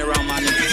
around my neck.